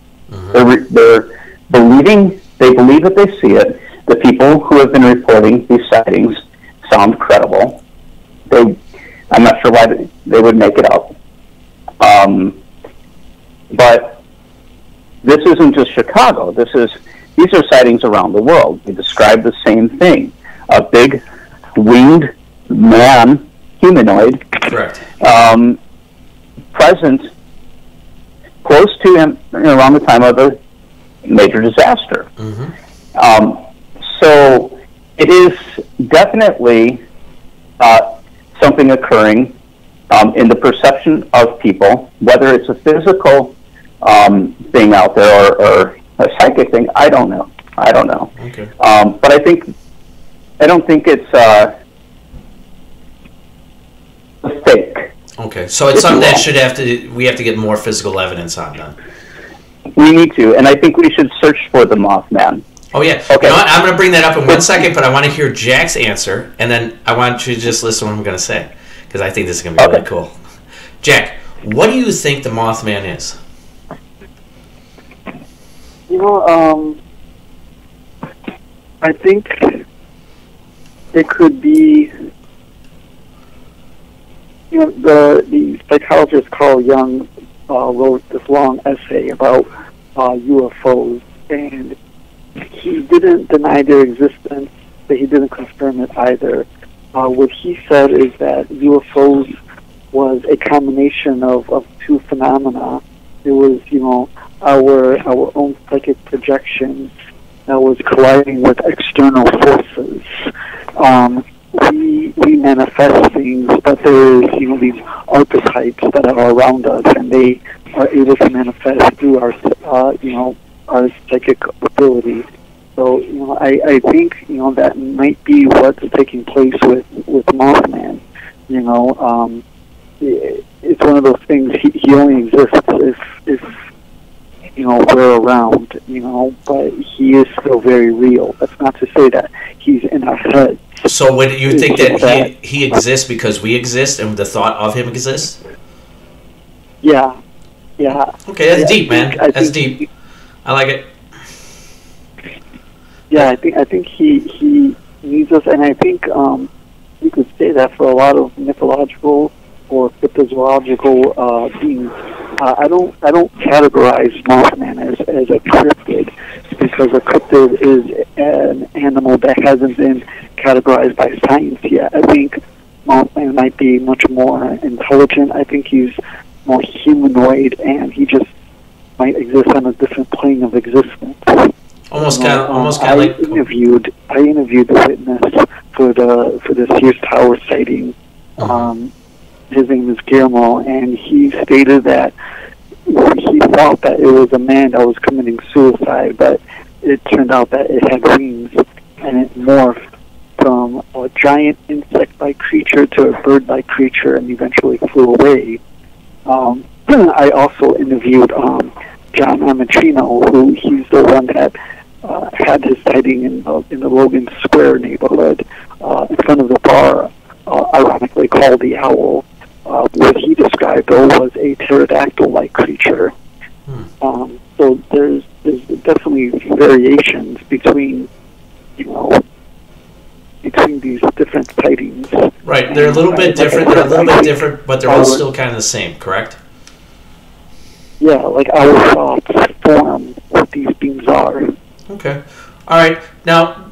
They're, they're believing, they believe that they see it. The people who have been reporting these sightings sound credible. They, I'm not sure why they, would make it up. Um, but this isn't just Chicago. This is these are sightings around the world. They describe the same thing: a big winged man, humanoid, Correct. um, present close to him around the time of the major disaster. Mm-hmm. Um, so it is definitely uh, something occurring um, in the perception of people, whether it's a physical um, thing out there or, or a psychic thing. I don't know. I don't know. Okay. Um, but I think I don't think it's uh, fake. Okay. So it's something that should have to we have to get more physical evidence on then. We need to, and I think we should search for the Mothman. Oh yeah. Okay. You know what? I'm going to bring that up in one second, but I want to hear Jack's answer, and then I want you to just listen to what I'm going to say because I think this is going to be really cool. Jack, what do you think the Mothman is? You know, um, I think it could be. You know, the the psychologist Carl Jung uh, wrote this long essay about uh, UFOs, and he didn't deny their existence, but he didn't confirm it either. Uh, what he said is that UFOs was a combination of, of two phenomena. It was, you know, our our own psychic projections that was colliding with external forces. Um, we we manifest things, but there is, you know, these archetypes that are around us, and they are able to manifest through our, uh, you know, our psychic ability. So, you know, I, I think, you know, that might be what's taking place with, with Mothman. You know, um, i- it's one of those things, he, he only exists if, if, you know, we're around, you know, but he is still very real. That's not to say that he's in our heads. So, would you think that he he exists because we exist and the thought of him exists? Yeah, yeah. Okay, that's Yeah, deep, man. think- That's deep. I like it. Yeah, I think I think he he needs us, and I think um, you could say that for a lot of mythological or cryptozoological uh, beings. Uh, I don't I don't categorize Mothman as as a cryptid because a cryptid is an animal that hasn't been categorized by science yet. I think Mothman might be much more intelligent. I think he's more humanoid, and he just might exist on a different plane of existence. Almost kind of, almost kind of like. interviewed. I interviewed the witness for the for the Sears Tower sighting. Mhm. Um, his name is Guillermo, and he stated that he thought that it was a man that was committing suicide, but it turned out that it had wings, and it morphed from a giant insect-like creature to a bird-like creature, and eventually flew away. Um, I also interviewed um, John Amatrino, who he's the one that uh, had his sighting in the, in the Logan Square neighborhood uh, in front of the bar, uh, ironically called the Owl. Uh, what he described, though, was a pterodactyl-like creature. Hmm. Um, so there's there's definitely variations between, you know, between these different sightings. Right, they're a little bit different. They're a little bit different, but they're all still kind of the same. Correct? Yeah, like our thoughts form what these beings are. Okay. All right. Now,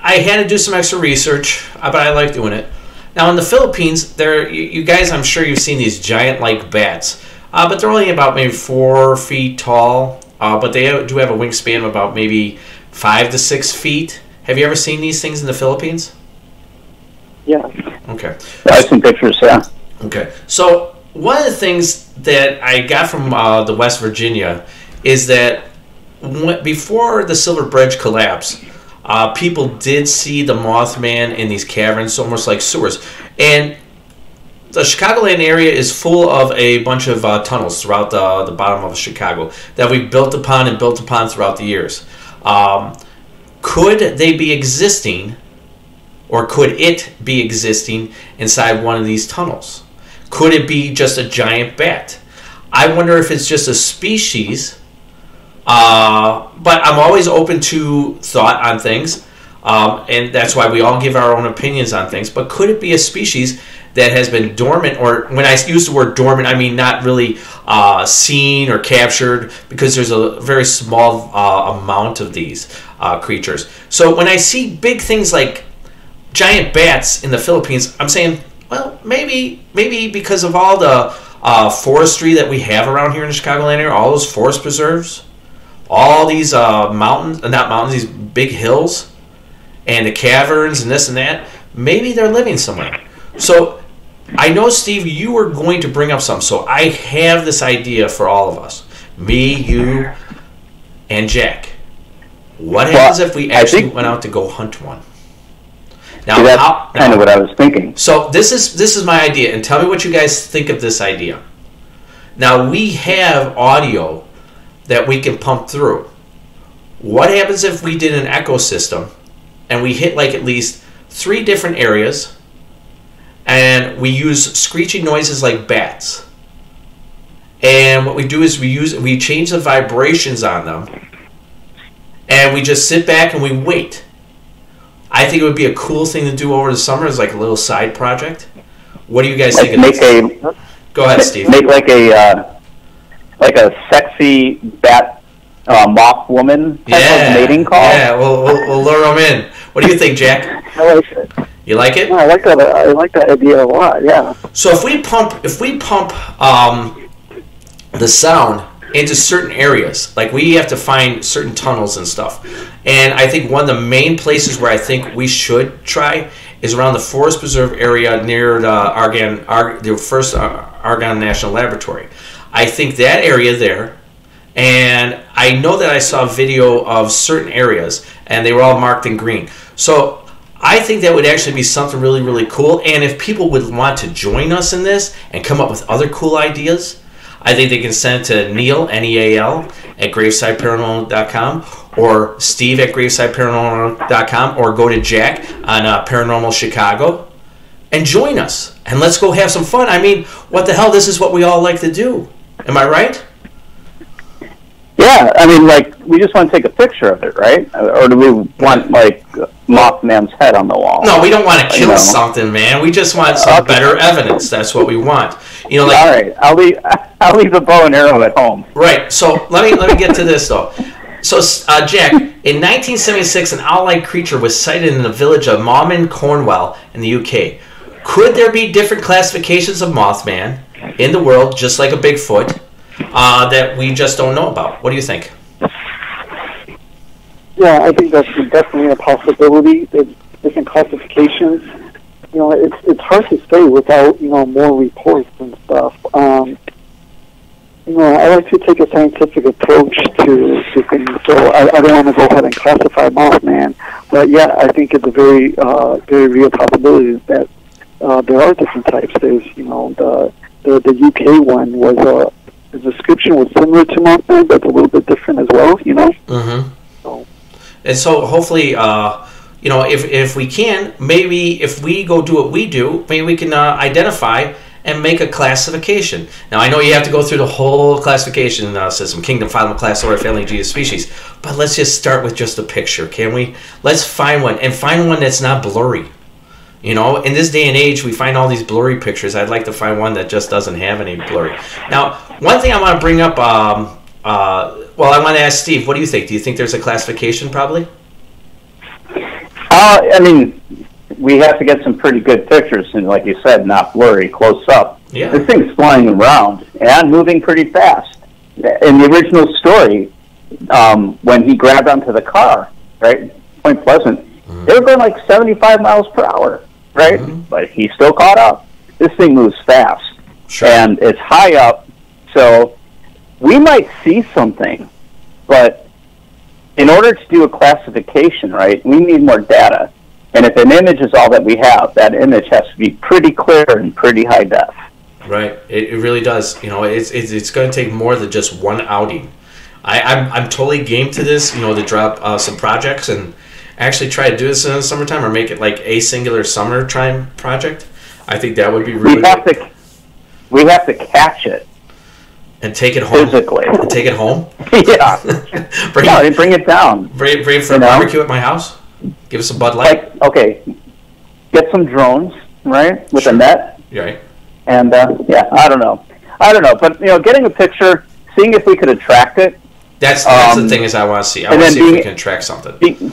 I had to do some extra research, uh, but I like doing it. Now, in the Philippines, there you, you guys, I'm sure you've seen these giant-like bats, uh, but they're only about maybe four feet tall. Uh, but they do have a wingspan of about maybe five to six feet. Have you ever seen these things in the Philippines? Yeah. Okay. I have some pictures, yeah. Okay. So one of the things that I got from uh, the West Virginia is that when, before the Silver Bridge collapse, uh, people did see the Mothman in these caverns, almost like sewers, and the Chicagoland area is full of a bunch of uh, tunnels throughout the, the bottom of Chicago that we built upon and built upon throughout the years. Um, could they be existing, or could it be existing inside one of these tunnels? Could it be just a giant bat? I wonder if it's just a species. Uh, but I'm always open to thought on things, um, and that's why we all give our own opinions on things. But could it be a species that has been dormant, or when I use the word dormant, I mean not really uh, seen or captured, because there's a very small uh, amount of these uh, creatures. So when I see big things like giant bats in the Philippines, I'm saying, well, maybe maybe because of all the uh, forestry that we have around here in the Chicagoland area, all those forest preserves, all these uh, mountains, uh, not mountains, these big hills, and the caverns and this and that, maybe they're living somewhere. So I know, Steve, you were going to bring up some, so I have this idea for all of us me, you, and Jack. What happens Well, if we actually think- went out to go hunt one? Now, See, that's kind now- of what I was thinking. so this is this is my idea, and tell me what you guys think of this idea. Now we have audio that we can pump through. What happens if we did an ecosystem and we hit like at least three different areas and we use screeching noises like bats. And what we do is we use we change the vibrations on them and we just sit back and we wait. I think it would be a cool thing to do over the summer as like a little side project. What do you guys Like think of make this? a Go ahead, Steve. make like a uh, like a sexy bat uh, moth woman type Yeah, of mating call. yeah, we'll, we'll, we'll lure them in. What do you think, Jack? I like it. You like it? No, I like that. I like that idea a lot. Yeah. So if we pump, if we pump um, the sound into certain areas, like we have to find certain tunnels and stuff, and I think one of the main places where I think we should try is around the Forest Preserve area near the Argonne, Ar- the first uh, Argonne National Laboratory. I think that area there, and I know that I saw a video of certain areas, and they were all marked in green. So I think that would actually be something really, really cool. And if people would want to join us in this and come up with other cool ideas, I think they can send it to Neal, N E A L, at gravesideparanormal.com or Steve at gravesideparanormal.com or go to Jack on uh, Paranormal Chicago and join us. And let's go have some fun. I mean, what the hell? This is what we all like to do. Am I right? Yeah, I mean, like we just want to take a picture of it, right? Or do we want like Mothman's head on the wall? No, we don't want to You kill know. something, man. We just want some Okay. better evidence. That's what we want. You know, like All right, I'll leave. I'll leave the bow and arrow at home. Right. So let me let me get to this though. So uh, Jack, in 1976, an owl-like creature was sighted in the village of Mawnan, Cornwall, in the UK. Could there be different classifications of Mothman in the world, just like a Bigfoot, uh, that we just don't know about? What do you think? Yeah, I think that's definitely a possibility. There's different classifications. You know, it's it's hard to say without you know more reports and stuff. Um, you know, I like to take a scientific approach to, to things, so I, I don't want to go ahead and classify Mothman. But yeah, I think it's a very uh, very real possibility that uh, there are different types. There's you know the the, the UK one was uh, the description was similar to Mothman, but a little bit different as well. You know. Mm-hmm. So- And so hopefully, uh, you know, if, if we can, maybe if we go do what we do, maybe we can uh, identify and make a classification. Now, I know you have to go through the whole classification uh, system kingdom, phylum, class, order, family, genus, species. But let's just start with just a picture, can we? Let's find one and find one that's not blurry. You know, in this day and age, we find all these blurry pictures. I'd like to find one that just doesn't have any blurry. Now, one thing I want to bring up, um, uh, well, I want to ask Steve, what do you think? Do you think there's a classification probably? Uh, I mean, we have to get some pretty good pictures, and like you said, not blurry, close up. Yeah. This thing's flying around and moving pretty fast. In the original story, um, when he grabbed onto the car, right, Point Pleasant, they were going like 75 miles per hour, right? Mhm. But he still caught up. this thing moves fast Sure. and it's high up. So we might see something, but in order to do a classification, right, we need more data. And if an image is all that we have, that image has to be pretty clear and pretty high def. Right. It, it really does. You know, it's it's, it's going to take more than just one outing. I, I'm I'm totally game to this. You know, to drop uh, some projects and actually try to do this in the summertime or make it like a singular summertime project. I think that would be really We have to we have to catch it and take it home. physically. And take it home. yeah. bring, Yeah, it, bring it down. bring, it- bring it for You a know? barbecue at my house. Give us a Bud Light. Like okay, get some drones, right, with Sure. a net, right. and uh, yeah, I don't know, I don't know, but you know, getting a picture, seeing if we could attract it, That's that's Um, the thing is I want to see. I want to see if we can track something. be,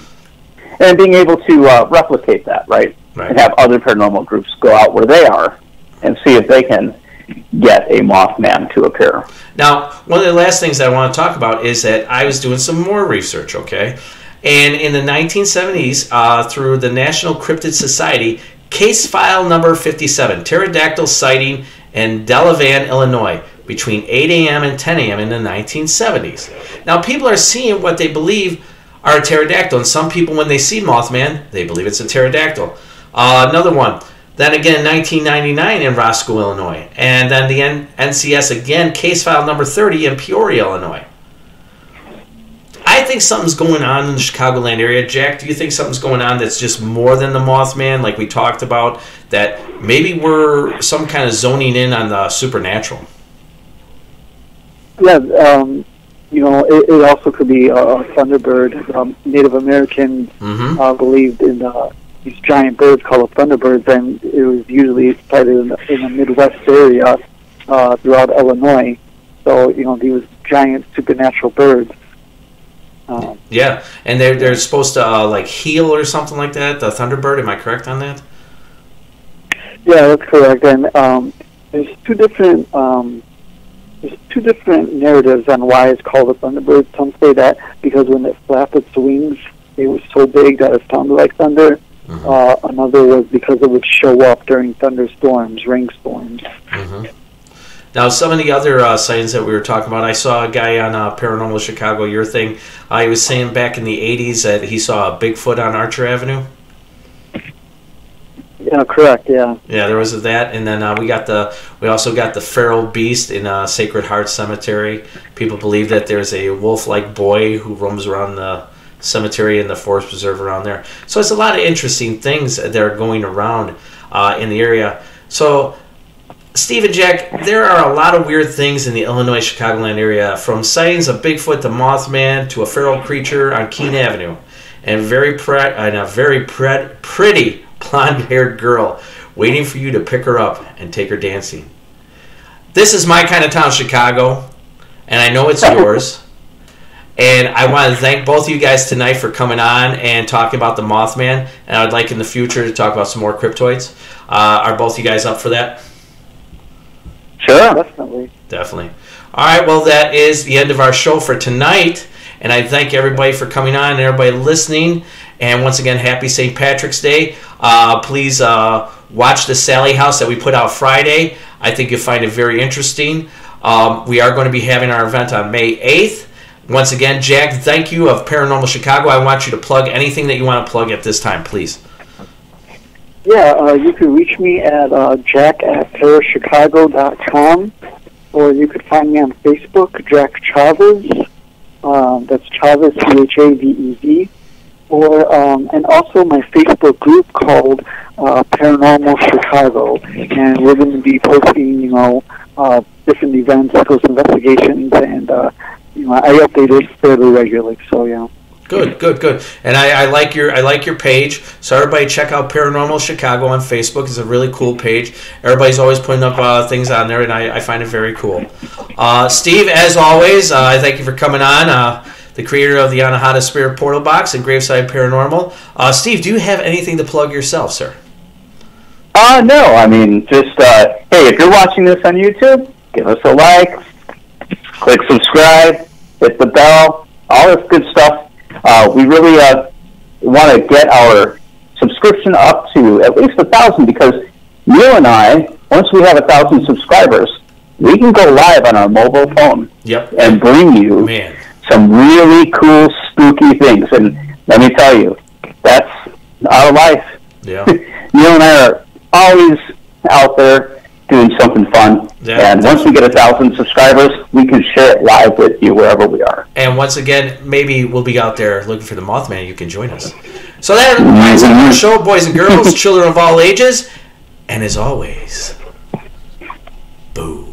and being able to uh, replicate that, right? Right. And have other paranormal groups go out where they are and see if they can get a Mothman to appear. Now, one of the last things I want to talk about is that I was doing some more research, okay? And in the 1970s, uh, through the National Cryptid Society, case file number 57, pterodactyl sighting in Delavan, Illinois, between 8 a.m. and 10 a.m. in the 1970s. Now, people are seeing what they believe are a pterodactyl, and some people, when they see Mothman, they believe it's a pterodactyl. Uh, another one. Then again, in 1999 in Roscoe, Illinois. And then the N- NCS again, case file number 30 in Peoria, Illinois. I think something's going on in the Chicagoland area. Jack, do you think something's going on that's just more than the Mothman, like we talked about? That maybe we're some kind of zoning in on the supernatural? Yeah, um, you know, it, it also could be a, a thunderbird. Um, Native Americans Mm-hmm. uh, believed in uh, these giant birds called thunderbirds, and it was usually sighted in the, in the Midwest area uh, throughout Illinois. So, you know, these giant supernatural birds. Um, Yeah, and they're, they're supposed to uh, like heal or something like that. The Thunderbird, am I correct on that? Yeah, that's correct. And um, there's two different um, there's two different narratives on why it's called a thunderbird. Some say that because when it flapped its wings, it was so big that it sounded like thunder. Mhm. Uh, another was because it would show up during thunderstorms, rainstorms. hmm Now, some of the other uh, sightings that we were talking about, I saw a guy on uh, Paranormal Chicago, your thing. Uh, he was saying back in the 80s that he saw a Bigfoot on Archer Avenue. Yeah, correct. Yeah. Yeah, there was that, and then uh, we got the we also got the feral beast in uh, Sacred Heart Cemetery. People believe that there's a wolf-like boy who roams around the cemetery and the forest preserve around there. So it's a lot of interesting things that are going around uh, in the area. So. Steve and Jack, there are a lot of weird things in the Illinois Chicagoland area, from sightings of Bigfoot to Mothman to a feral creature on Kean Avenue, and very pre- and a very pre- pretty blonde-haired girl waiting for you to pick her up and take her dancing. This is my kind of town, Chicago, and I know it's yours. And I want to thank both of you guys tonight for coming on and talking about the Mothman. And I'd like in the future to talk about some more cryptoids. Uh, are both of you guys up for that? Sure. Definitely. Definitely. All right, well, that is the end of our show for tonight. And I thank everybody for coming on and everybody listening. And once again, happy St. Patrick's Day. Uh, please uh, watch the Sallie House that we put out Friday. I think you'll find it very interesting. Um, we are going to be having our event on May 8th. Once again, Jack, thank you of Paranormal Chicago. I want you to plug anything that you want to plug at this time, please. Yeah, uh, you can reach me at uh, jack at parachicago.com, or you could find me on Facebook, Jack Chavez. Um, that's Chavez, C-H-A-V-E-Z. Or, um, and also my Facebook group called uh, Paranormal Chicago. And we're going to be posting, you know, uh, different events, ghost investigations, and, uh, you know, I update it fairly regularly, so, yeah. Good, good, good. And I, I like your I like your page. So everybody check out Paranormal Chicago on Facebook. It's a really cool page. Everybody's always putting up uh, things on there, and I, I find it very cool. Uh, Steve, as always, uh, I thank you for coming on. The creator of the Anahata Spirit Portal Box and Graveside Paranormal. Uh, Steve, do you have anything to plug yourself, sir? Uh, no, I mean, just, uh, hey, if you're watching this on YouTube, give us a like, click subscribe, hit the bell, all this good stuff. Uh, we really uh, want to get our subscription up to at least a thousand because Neal and I once we have a thousand subscribers, we can go live on our mobile phone Yep. and bring you Man. Some really cool, spooky things. And let me tell you, that's our life. Yeah. Neal and I are always out there doing something fun. Yeah. and once we get a thousand subscribers, we can share it live with you wherever we are. And once again, maybe we'll be out there looking for the Mothman. You can join us. So that ends up our show, boys and girls, children of all ages. And as always, boo.